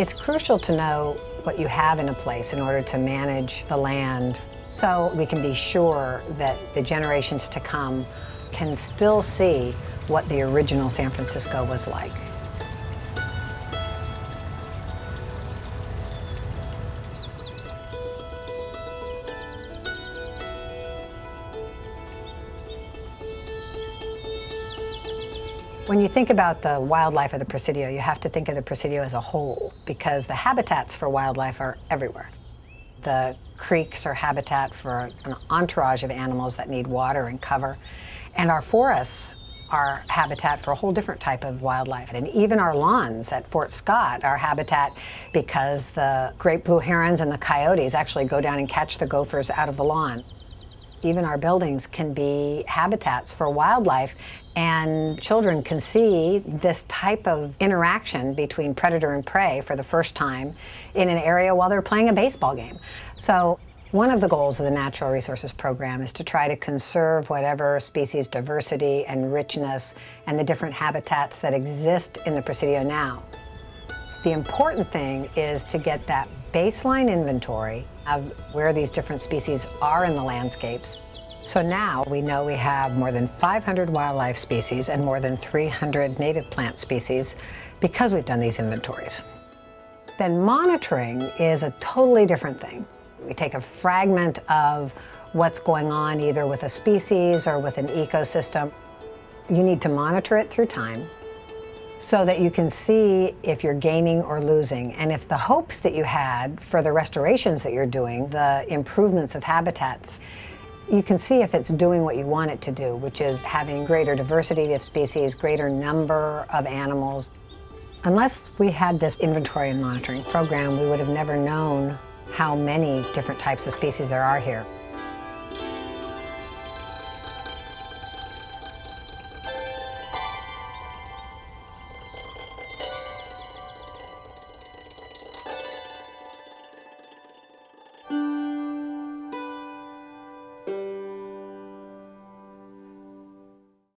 It's crucial to know what you have in a place in order to manage the land so we can be sure that the generations to come can still see what the original San Francisco was like. When you think about the wildlife of the Presidio, you have to think of the Presidio as a whole because the habitats for wildlife are everywhere. The creeks are habitat for an entourage of animals that need water and cover, and our forests are habitat for a whole different type of wildlife. And even our lawns at Fort Scott are habitat because the great blue herons and the coyotes actually go down and catch the gophers out of the lawn even our buildings can be habitats for wildlife and children can see this type of interaction between predator and prey for the first time in an area while they're playing a baseball game. So one of the goals of the Natural Resources Program is to try to conserve whatever species diversity and richness and the different habitats that exist in the Presidio now. The important thing is to get that baseline inventory of where these different species are in the landscapes. So now we know we have more than 500 wildlife species and more than 300 native plant species because we've done these inventories. Then monitoring is a totally different thing. We take a fragment of what's going on either with a species or with an ecosystem. You need to monitor it through time so that you can see if you're gaining or losing. And if the hopes that you had for the restorations that you're doing, the improvements of habitats, you can see if it's doing what you want it to do, which is having greater diversity of species, greater number of animals. Unless we had this inventory and monitoring program, we would have never known how many different types of species there are here.